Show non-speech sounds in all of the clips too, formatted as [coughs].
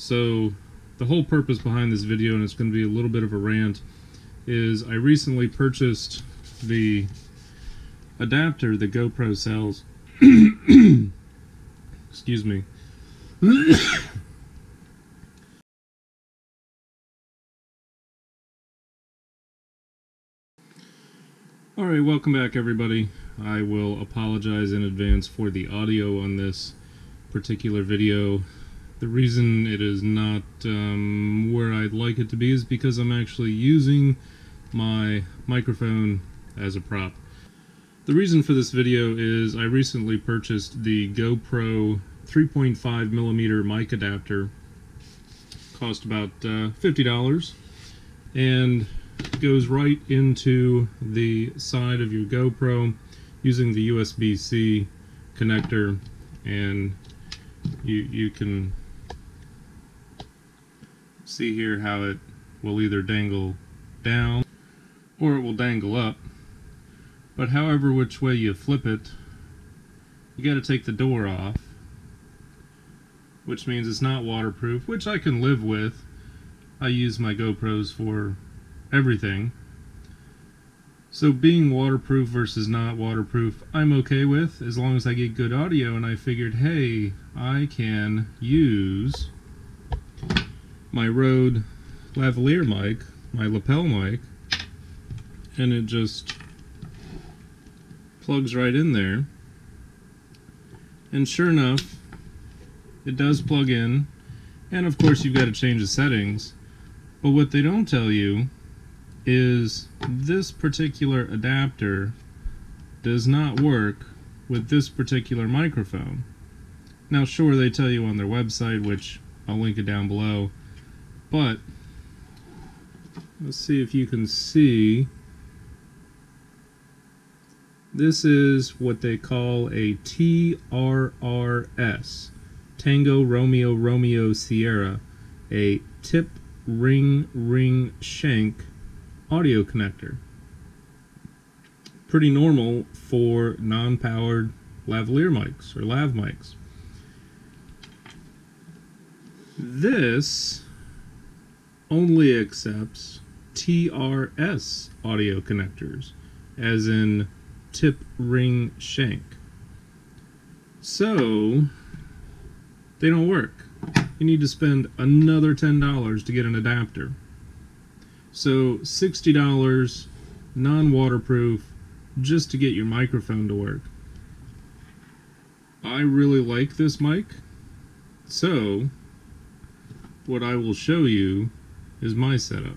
So the whole purpose behind this video, and it's going to be a little bit of a rant, is I recently purchased the adapter that GoPro sells. [coughs] Excuse me. [coughs] Alright, welcome back everybody. I will apologize in advance for the audio on this particular video. The reason it is not um, where I'd like it to be is because I'm actually using my microphone as a prop. The reason for this video is I recently purchased the GoPro 3.5 millimeter mic adapter. Cost about uh, $50 and goes right into the side of your GoPro using the USB-C connector and you you can see here how it will either dangle down or it will dangle up but however which way you flip it you got to take the door off which means it's not waterproof which I can live with I use my GoPros for everything. So being waterproof versus not waterproof, I'm okay with as long as I get good audio and I figured, hey, I can use my Rode lavalier mic, my lapel mic, and it just plugs right in there. And sure enough, it does plug in. And of course you've got to change the settings. But what they don't tell you is this particular adapter does not work with this particular microphone. Now sure they tell you on their website which I'll link it down below but let's see if you can see this is what they call a TRRS Tango Romeo Romeo Sierra a tip ring ring shank audio connector. Pretty normal for non-powered lavalier mics or lav mics. This only accepts TRS audio connectors, as in tip ring shank. So, they don't work. You need to spend another $10 to get an adapter. So $60 non-waterproof just to get your microphone to work. I really like this mic. So what I will show you is my setup.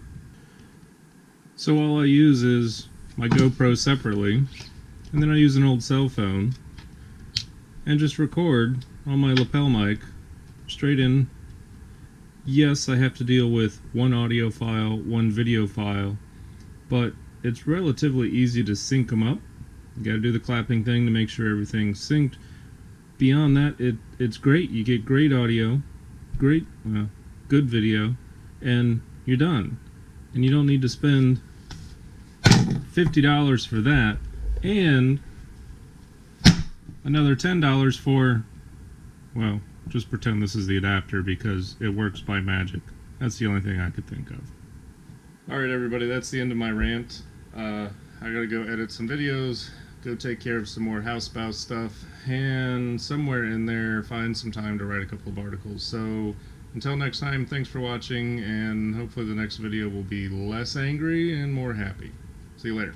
So all I use is my GoPro separately and then I use an old cell phone and just record on my lapel mic straight in yes, I have to deal with one audio file, one video file, but it's relatively easy to sync them up. You gotta do the clapping thing to make sure everything's synced. Beyond that, it it's great. You get great audio, great, well, good video, and you're done. And you don't need to spend $50 for that, and another $10 for, well, just pretend this is the adapter because it works by magic. That's the only thing I could think of. Alright everybody, that's the end of my rant. Uh, I gotta go edit some videos, go take care of some more house spouse stuff, and somewhere in there find some time to write a couple of articles. So until next time, thanks for watching, and hopefully the next video will be less angry and more happy. See you later.